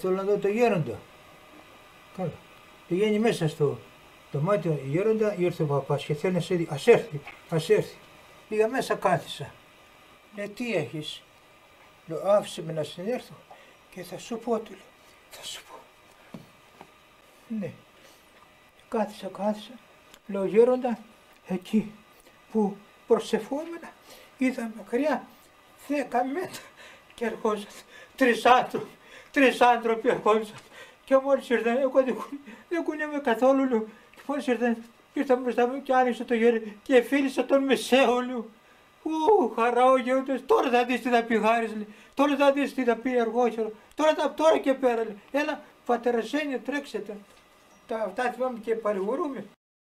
Θέλω να δω το γέροντα. Καλά. Πηγαίνει μέσα στο δωμάτιο γέροντα, ήρθε ο παπάς και θέλει να σε δει. Ας έρθει, ας έρθει. Πήγα μέσα κάθισα. Ναι, τι έχεις; Λέω, άφησε με να συνέρθω και θα σου πω, του λέω. Θα σου πω. Ναι. Κάθισα, κάθισα. Λέω, γέροντα, εκεί που προσευχόμενα είδα μακριά δέκα μέτρα και ερχόντουσαν τρεις άνθρωποι, τρεις άνθρωποι ερχόντουσαν και μόλις ήρθαν, εγώ δεν, κου- δεν κουνιέμαι καθόλου, λέω, και μόλις ήρθαν, ήρθαν μπροστά μου και άνοιξε το γέρι και φίλησα τον μεσαίο, λέω. Ου, χαρά ο γέροντας, τώρα θα δεις τι θα πει Χάρης, λέει. τώρα θα δεις τι θα πει αργότερα, τώρα, θα- τώρα και πέρα, λέει. έλα, πατερασένιο, τρέξτε. Τα, αυτά θυμάμαι και παρηγορούμε.